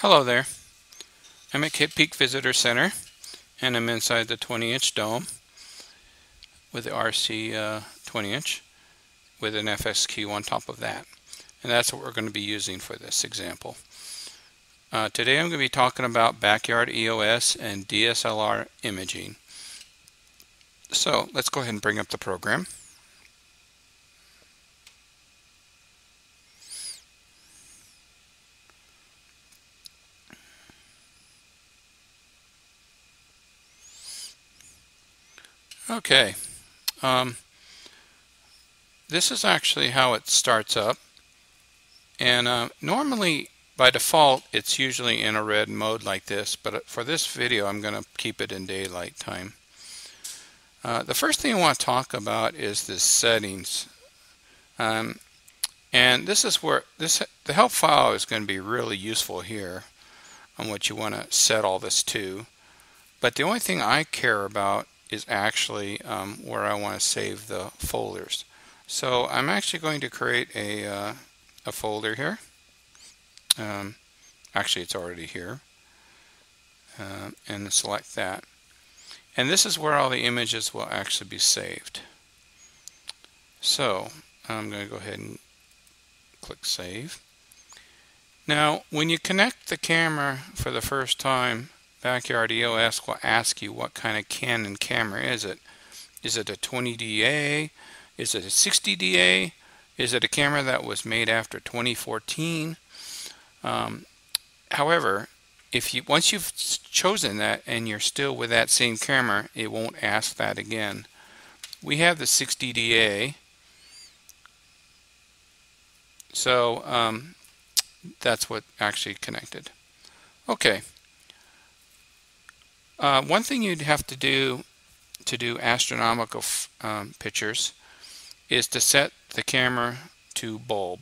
Hello there. I'm at Kitt Peak Visitor Center and I'm inside the 20 inch dome with the RC uh, 20 inch with an FSQ on top of that. And that's what we're going to be using for this example. Uh, today I'm going to be talking about backyard EOS and DSLR imaging. So let's go ahead and bring up the program. Okay. Um, this is actually how it starts up. And uh, normally, by default, it's usually in a red mode like this. But uh, for this video, I'm going to keep it in daylight time. Uh, the first thing I want to talk about is the settings. Um, and this is where this the help file is going to be really useful here on what you want to set all this to. But the only thing I care about is actually um, where I want to save the folders. So I'm actually going to create a, uh, a folder here. Um, actually, it's already here. Uh, and select that. And this is where all the images will actually be saved. So I'm going to go ahead and click Save. Now, when you connect the camera for the first time, Backyard EOS will ask you what kind of Canon camera is it. Is it a 20DA? Is it a 60DA? Is it a camera that was made after 2014? Um, however, if you once you've chosen that and you're still with that same camera, it won't ask that again. We have the 60DA, so um, that's what actually connected. Okay. Uh, one thing you'd have to do to do astronomical um, pictures is to set the camera to bulb.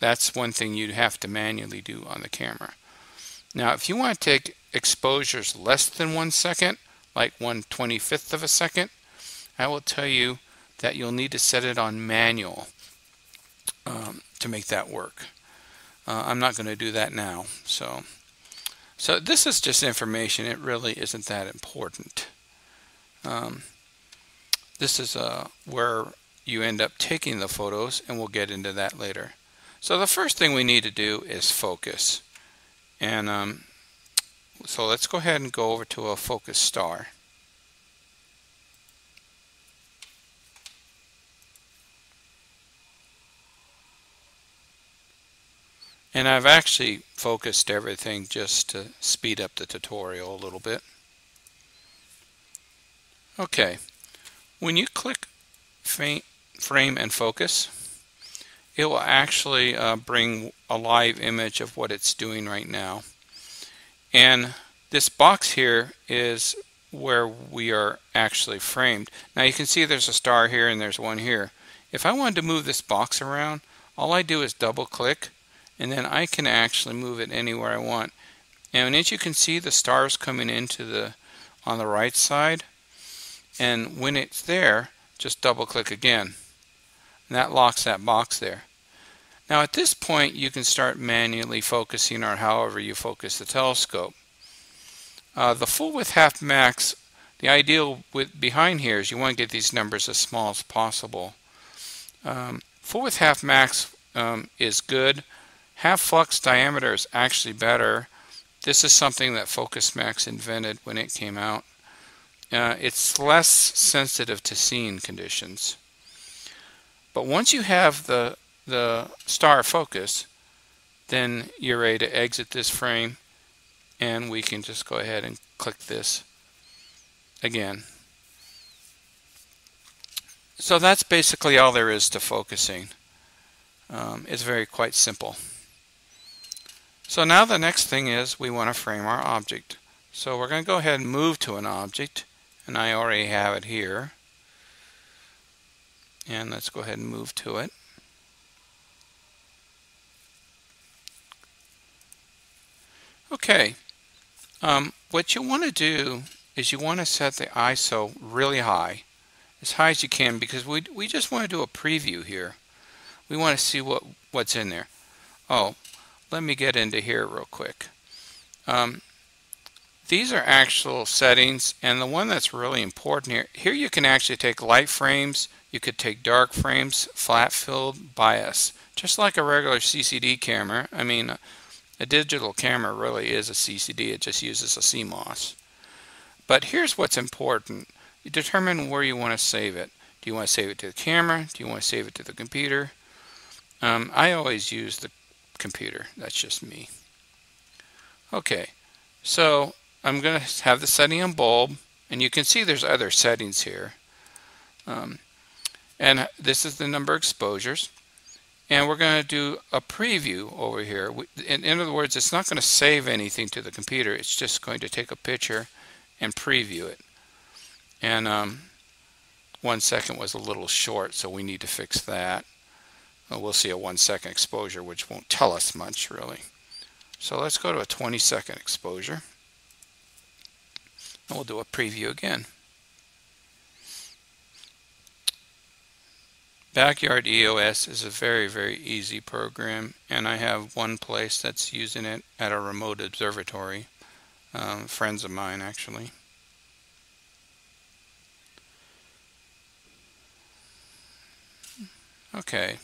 That's one thing you'd have to manually do on the camera. Now, if you want to take exposures less than one second, like 1 25th of a second, I will tell you that you'll need to set it on manual um, to make that work. Uh, I'm not going to do that now. So. So this is just information. It really isn't that important. Um, this is uh, where you end up taking the photos, and we'll get into that later. So the first thing we need to do is focus. And um, so let's go ahead and go over to a focus star. And I've actually focused everything just to speed up the tutorial a little bit. Okay, when you click frame and focus, it will actually uh, bring a live image of what it's doing right now. And this box here is where we are actually framed. Now you can see there's a star here and there's one here. If I wanted to move this box around, all I do is double click and then I can actually move it anywhere I want. And as you can see the stars coming into the on the right side and when it's there just double click again and that locks that box there. Now at this point you can start manually focusing or however you focus the telescope. Uh, the full width half max the ideal with behind here is you want to get these numbers as small as possible. Um, full width half max um, is good Half flux diameter is actually better. This is something that Focus Max invented when it came out. Uh, it's less sensitive to seeing conditions. But once you have the, the star focus, then you're ready to exit this frame and we can just go ahead and click this again. So that's basically all there is to focusing. Um, it's very quite simple. So now the next thing is we want to frame our object. So we're going to go ahead and move to an object and I already have it here. And let's go ahead and move to it. Okay, um, what you want to do is you want to set the ISO really high, as high as you can, because we, we just want to do a preview here. We want to see what, what's in there. Oh, let me get into here real quick. Um, these are actual settings and the one that's really important here, here you can actually take light frames, you could take dark frames, flat field, bias, just like a regular CCD camera. I mean, a digital camera really is a CCD, it just uses a CMOS. But here's what's important. You determine where you want to save it. Do you want to save it to the camera? Do you want to save it to the computer? Um, I always use the computer. That's just me. Okay, so I'm going to have the setting on bulb, and you can see there's other settings here. Um, and this is the number of exposures. And we're going to do a preview over here. In, in other words, it's not going to save anything to the computer. It's just going to take a picture and preview it. And um, one second was a little short, so we need to fix that. Well, we'll see a one second exposure, which won't tell us much really. So let's go to a 20 second exposure. And we'll do a preview again. Backyard EOS is a very, very easy program, and I have one place that's using it at a remote observatory, um, friends of mine actually. Okay,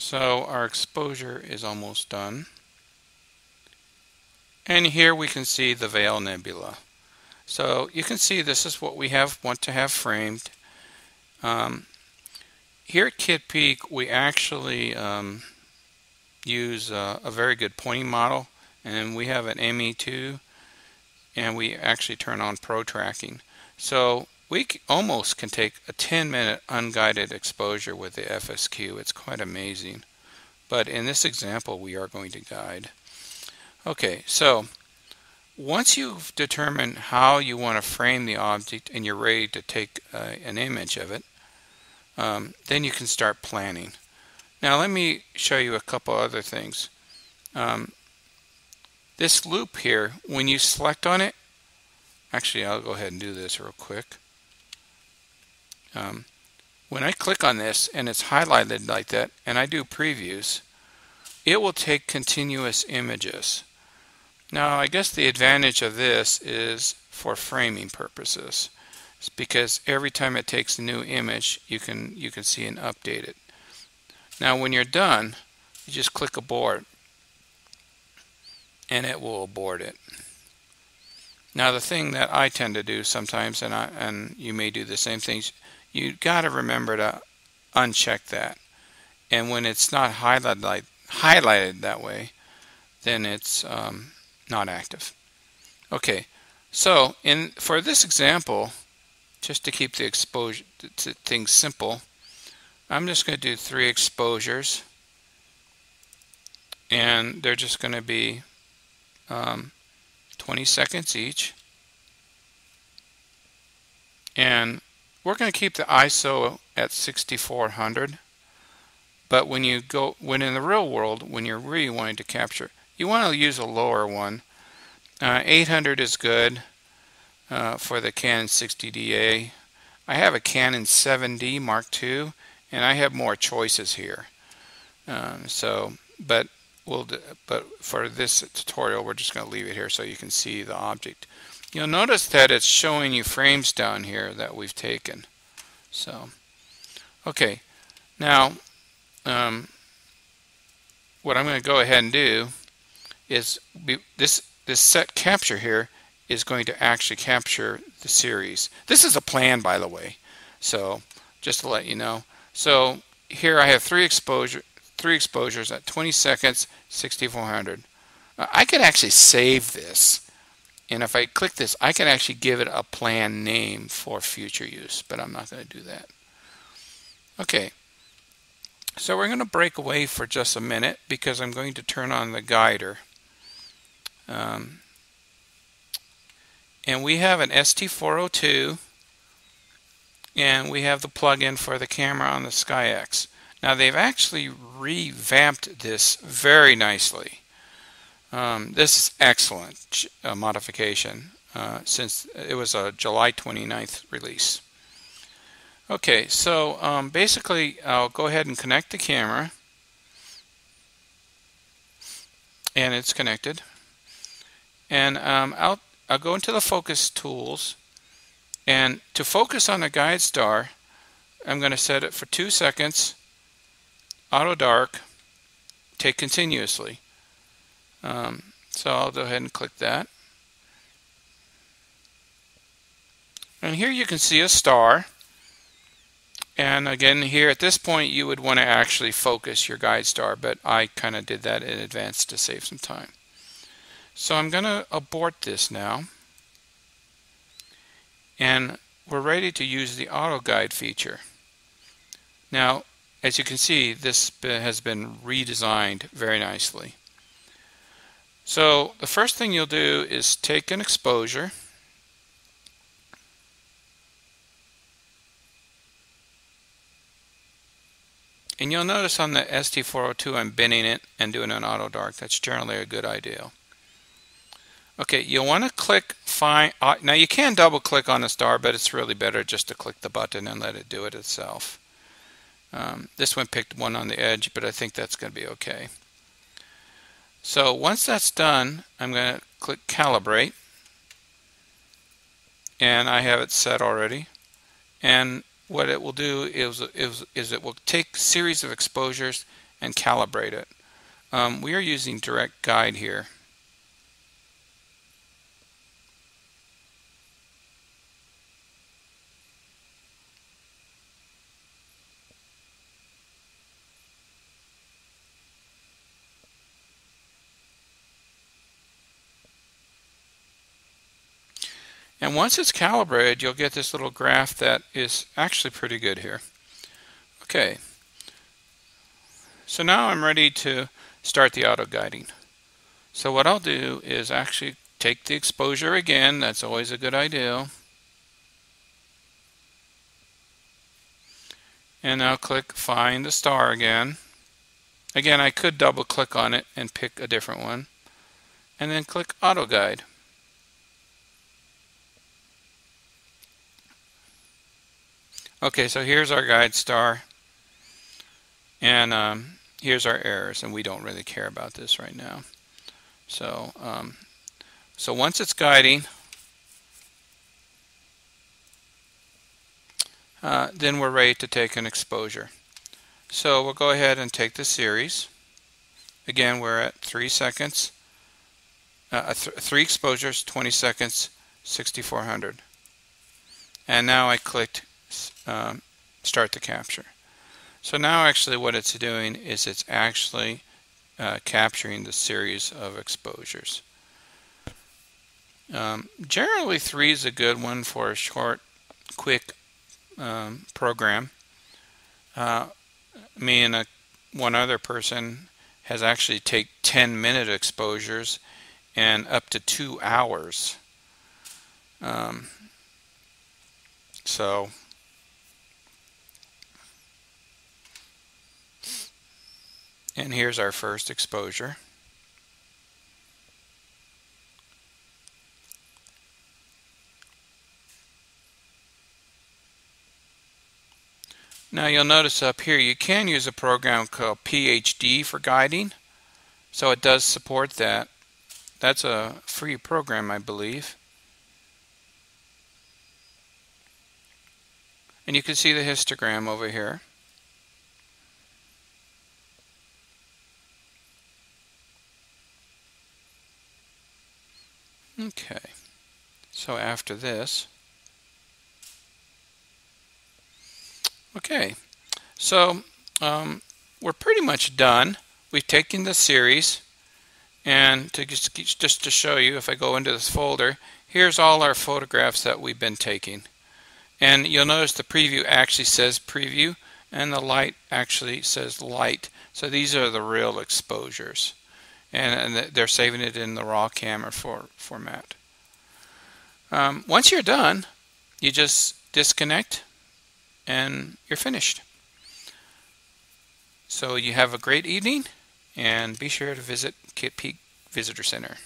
so our exposure is almost done. And here we can see the Veil Nebula. So you can see this is what we have want to have framed. Um, here at Kitt Peak, we actually um, use a very good pointing model, and we have an ME2, and we actually turn on Pro Tracking. So we almost can take a 10 minute unguided exposure with the FSQ. It's quite amazing. But in this example, we are going to guide. Okay, so once you've determined how you want to frame the object and you're ready to take uh, an image of it, um, then you can start planning. Now let me show you a couple other things. Um, this loop here, when you select on it, actually I'll go ahead and do this real quick. Um, when I click on this and it's highlighted like that and I do previews, it will take continuous images. Now I guess the advantage of this is for framing purposes it's because every time it takes a new image you can you can see and update it. Now when you're done you just click abort and it will abort it. Now the thing that I tend to do sometimes and I and you may do the same things you got to remember to uncheck that and when it's not highlighted like, highlighted that way then it's um, not active. Okay, so in for this example, just to keep the exposure to things simple, I'm just going to do three exposures, and they're just going to be um, 20 seconds each. And we're going to keep the ISO at 6400. But when you go, when in the real world, when you're really wanting to capture, you want to use a lower one. Uh, 800 is good uh, for the Canon 60DA. I have a Canon 7D Mark II, and I have more choices here. Um, so, but we'll, but for this tutorial, we're just going to leave it here so you can see the object. You'll notice that it's showing you frames down here that we've taken. So, okay, now um, what I'm going to go ahead and do is be, this this set capture here is going to actually capture the series. This is a plan, by the way. So just to let you know. So here I have three exposure, three exposures at 20 seconds, 6400. I could actually save this. And if I click this, I can actually give it a plan name for future use, but I'm not going to do that. Okay, so we're going to break away for just a minute because I'm going to turn on the guider. Um, and we have an ST402 and we have the plug-in for the camera on the SkyX. Now they've actually revamped this very nicely. Um, this is excellent uh, modification uh, since it was a July 29th release. Okay, so um, basically I'll go ahead and connect the camera. and it's connected. And um, I'll, I'll go into the focus tools and to focus on the guide star I'm going to set it for two seconds auto dark take continuously um, so I'll go ahead and click that and here you can see a star and again here at this point you would want to actually focus your guide star but I kind of did that in advance to save some time. So I'm going to abort this now and we're ready to use the auto guide feature. Now as you can see this has been redesigned very nicely. So the first thing you'll do is take an exposure And you'll notice on the ST402 I'm binning it and doing an auto dark. That's generally a good idea. Okay, you'll want to click find. Uh, now you can double click on the star, but it's really better just to click the button and let it do it itself. Um, this one picked one on the edge, but I think that's going to be okay. So once that's done, I'm going to click calibrate. And I have it set already. And what it will do is, is, is it will take series of exposures and calibrate it. Um, we are using direct guide here. And once it's calibrated, you'll get this little graph that is actually pretty good here. Okay, so now I'm ready to start the auto guiding. So what I'll do is actually take the exposure again, that's always a good idea. And I'll click find the star again. Again, I could double click on it and pick a different one. And then click auto guide. Okay, so here's our guide star. And um, here's our errors, and we don't really care about this right now. So, um, so once it's guiding, uh, then we're ready to take an exposure. So we'll go ahead and take the series. Again, we're at 3 seconds, uh, th 3 exposures, 20 seconds, 6400. And now I clicked um, start the capture. So now actually what it's doing is it's actually uh, capturing the series of exposures. Um, generally 3 is a good one for a short, quick um, program. Uh, me and a, one other person has actually take 10 minute exposures and up to two hours. Um, so And here's our first exposure. Now you'll notice up here you can use a program called PhD for guiding. So it does support that. That's a free program I believe. And you can see the histogram over here. Okay, so after this, okay, so um, we're pretty much done. We've taken the series and to just, just to show you, if I go into this folder, here's all our photographs that we've been taking. And you'll notice the preview actually says preview and the light actually says light. So these are the real exposures and, and they're saving it in the raw camera for, format. Um, once you're done, you just disconnect and you're finished. So you have a great evening and be sure to visit Kitt Peak Visitor Center.